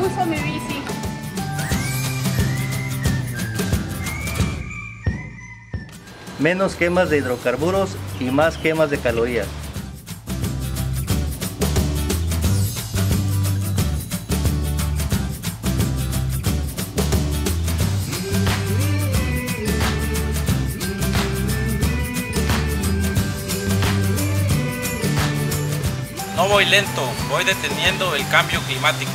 uso bici. Menos quemas de hidrocarburos y más quemas de calorías. No voy lento, voy deteniendo el cambio climático.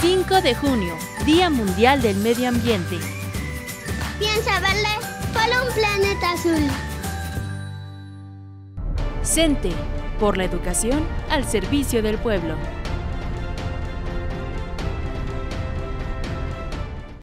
5 de junio, Día Mundial del Medio Ambiente. Piensa verle, solo un planeta azul. CENTE, por la educación al servicio del pueblo.